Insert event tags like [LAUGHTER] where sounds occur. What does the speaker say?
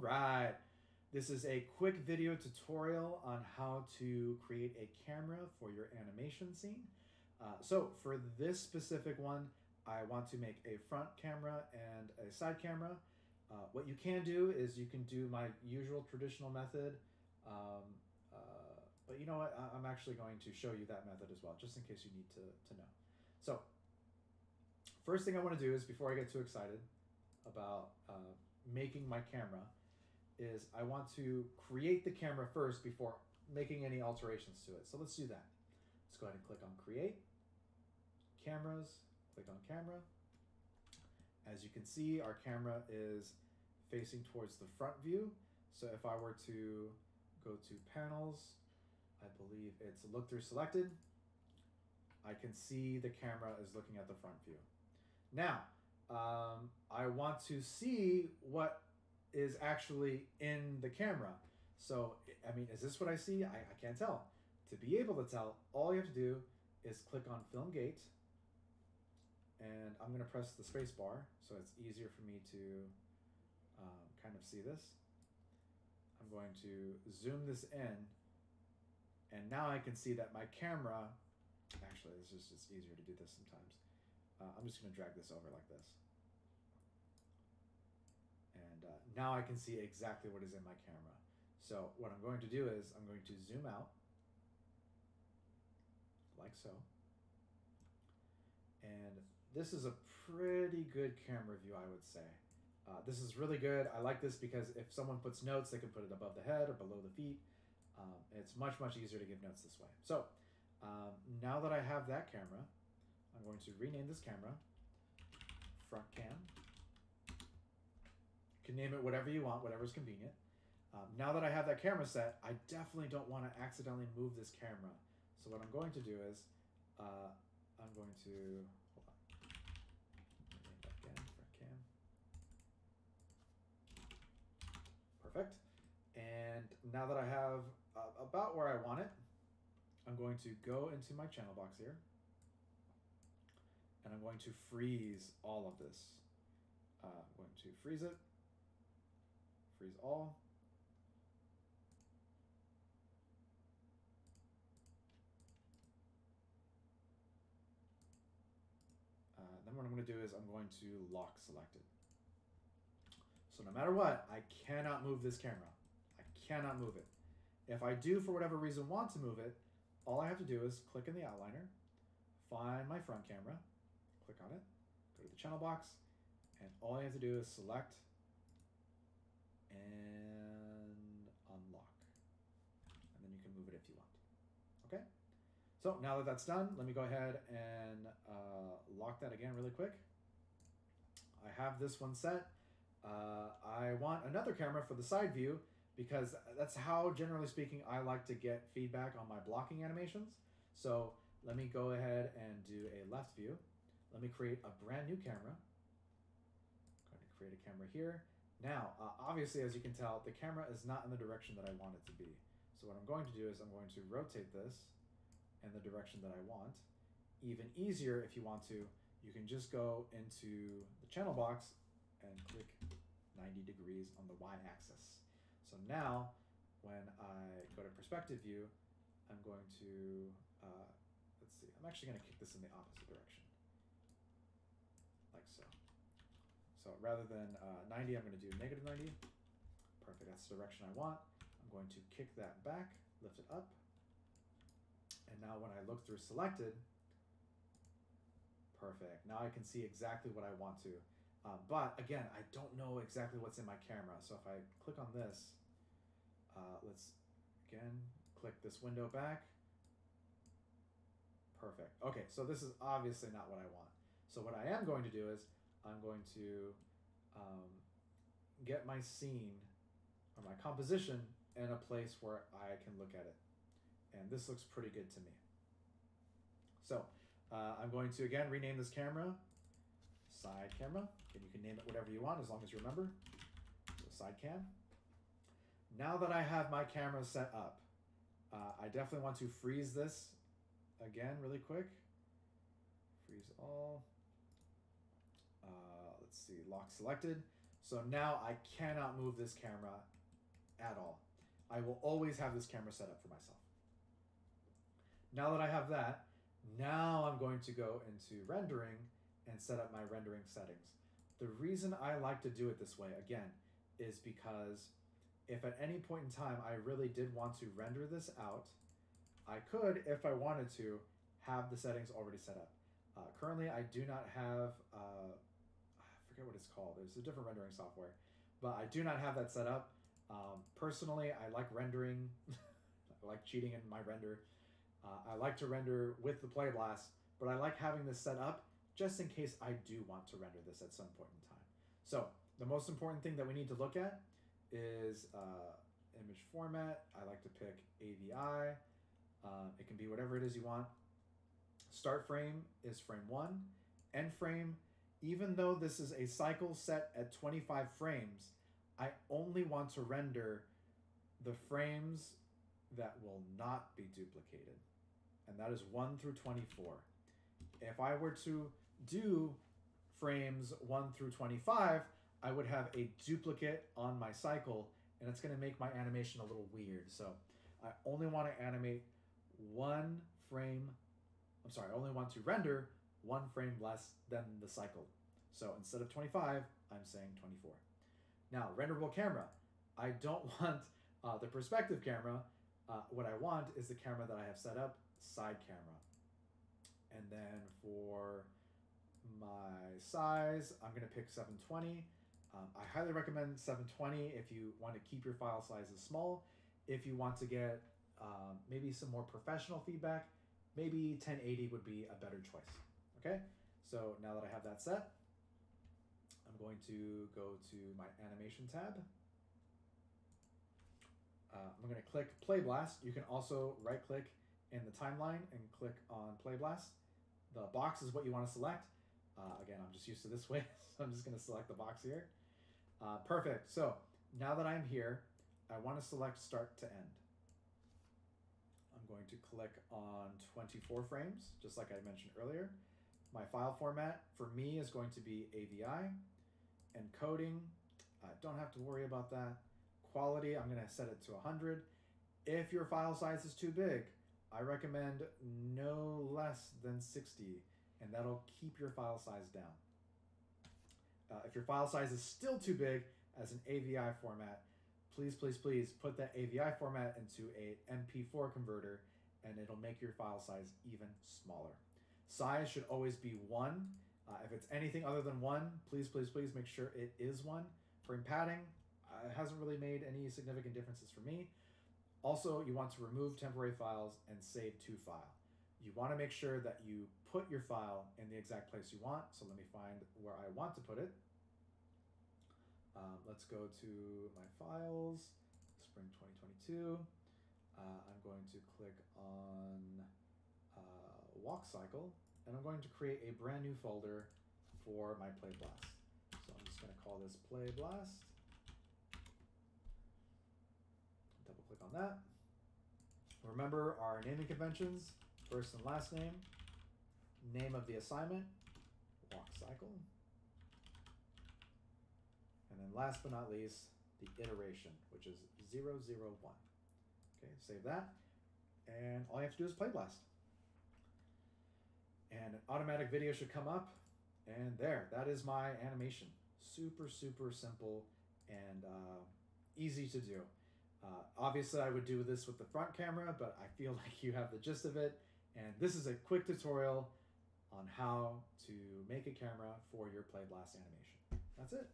right. This is a quick video tutorial on how to create a camera for your animation scene. Uh, so for this specific one, I want to make a front camera and a side camera. Uh, what you can do is you can do my usual traditional method, um, uh, but you know what? I- I'm actually going to show you that method as well, just in case you need to, to know. So first thing I want to do is before I get too excited about uh, making my camera, is I want to create the camera first before making any alterations to it. So let's do that. Let's go ahead and click on create, cameras, click on camera. As you can see, our camera is facing towards the front view. So if I were to go to panels, I believe it's look through selected, I can see the camera is looking at the front view. Now, um, I want to see what is actually in the camera. So, I mean, is this what I see? I, I can't tell. To be able to tell, all you have to do is click on Film Gate, and I'm going to press the space bar so it's easier for me to um, kind of see this. I'm going to zoom this in, and now I can see that my camera, actually, it's just it's easier to do this sometimes. Uh, I'm just going to drag this over like this. And uh, now I can see exactly what is in my camera. So what I'm going to do is I'm going to zoom out like so. And this is a pretty good camera view, I would say. Uh, this is really good. I like this because if someone puts notes, they can put it above the head or below the feet. Um, it's much, much easier to give notes this way. So um, now that I have that camera, I'm going to rename this camera front cam. You can name it whatever you want, whatever's convenient. Um, now that I have that camera set, I definitely don't want to accidentally move this camera. So what I'm going to do is, uh, I'm going to, hold on, again, cam. Perfect. And now that I have uh, about where I want it, I'm going to go into my channel box here and I'm going to freeze all of this. Uh, I'm going to freeze it, freeze all. Uh, then what I'm going to do is I'm going to lock selected. So no matter what, I cannot move this camera. I cannot move it. If I do, for whatever reason, want to move it, all I have to do is click in the outliner, find my front camera, click on it, go to the channel box, and all I have to do is select and unlock. And then you can move it if you want. Okay? So now that that's done, let me go ahead and uh, lock that again really quick. I have this one set. Uh, I want another camera for the side view because that's how, generally speaking, I like to get feedback on my blocking animations. So let me go ahead and do a left view. Let me create a brand new camera. I'm going to create a camera here. Now, uh, obviously, as you can tell, the camera is not in the direction that I want it to be. So what I'm going to do is I'm going to rotate this in the direction that I want. Even easier, if you want to, you can just go into the channel box and click 90 degrees on the y-axis. So now, when I go to perspective view, I'm going to, uh, let's see, I'm actually going to kick this in the opposite direction like so. So rather than uh, 90, I'm going to do negative 90. Perfect, that's the direction I want. I'm going to kick that back, lift it up. And now when I look through selected, perfect. Now I can see exactly what I want to. Uh, but again, I don't know exactly what's in my camera. So if I click on this, uh, let's again, click this window back. Perfect. Okay, so this is obviously not what I want. So what I am going to do is I'm going to um, get my scene or my composition in a place where I can look at it. And this looks pretty good to me. So uh, I'm going to, again, rename this camera side camera. And you can name it whatever you want as long as you remember. So side cam. Now that I have my camera set up, uh, I definitely want to freeze this again really quick. Freeze all. Let's see, lock selected. So now I cannot move this camera at all. I will always have this camera set up for myself. Now that I have that, now I'm going to go into rendering and set up my rendering settings. The reason I like to do it this way, again, is because if at any point in time I really did want to render this out, I could, if I wanted to, have the settings already set up. Uh, currently, I do not have, uh, forget what it's called, there's a different rendering software, but I do not have that set up. Um, personally, I like rendering, [LAUGHS] I like cheating in my render. Uh, I like to render with the Playblast, but I like having this set up just in case I do want to render this at some point in time. So the most important thing that we need to look at is uh, image format. I like to pick AVI. Uh, it can be whatever it is you want. Start frame is frame one. End frame, even though this is a cycle set at 25 frames, I only want to render the frames that will not be duplicated. And that is 1 through 24. If I were to do frames 1 through 25, I would have a duplicate on my cycle and it's going to make my animation a little weird. So I only want to animate one frame. I'm sorry, I only want to render one frame less than the cycle. So instead of 25, I'm saying 24. Now, renderable camera. I don't [LAUGHS] want uh, the perspective camera. Uh, what I want is the camera that I have set up, side camera. And then for my size, I'm going to pick 720. Um, I highly recommend 720 if you want to keep your file sizes small. If you want to get um, maybe some more professional feedback, maybe 1080 would be a better choice. Okay, so now that I have that set, I'm going to go to my animation tab. Uh, I'm going to click Playblast. You can also right click in the timeline and click on Playblast. The box is what you want to select. Uh, again, I'm just used to this [LAUGHS] way, so I'm just going to select the box here. Uh, perfect. So now that I'm here, I want to select start to end. I'm going to click on 24 frames, just like I mentioned earlier. My file format for me is going to be AVI. Encoding, uh, don't have to worry about that. Quality, I'm going to set it to 100. If your file size is too big, I recommend no less than 60, and that'll keep your file size down. Uh, if your file size is still too big as an AVI format, please, please, please put that AVI format into a MP4 converter and it'll make your file size even smaller. Size should always be one. Uh, if it's anything other than one, please, please, please make sure it is one. Frame padding uh, hasn't really made any significant differences for me. Also, you want to remove temporary files and save to file. You want to make sure that you put your file in the exact place you want. So let me find where I want to put it. Um, let's go to my files, spring 2022. Uh, I'm going to click on walk cycle and I'm going to create a brand new folder for my playblast. So I'm just going to call this playblast. Double click on that. Remember our naming conventions first and last name, name of the assignment, walk cycle, and then last but not least, the iteration, which is 001. Okay, save that, and all you have to do is playblast. And an automatic video should come up, and there, that is my animation. Super, super simple and uh, easy to do. Uh, obviously, I would do this with the front camera, but I feel [LAUGHS] like you have the gist of it. And this is a quick tutorial on how to make a camera for your Playblast animation. That's it.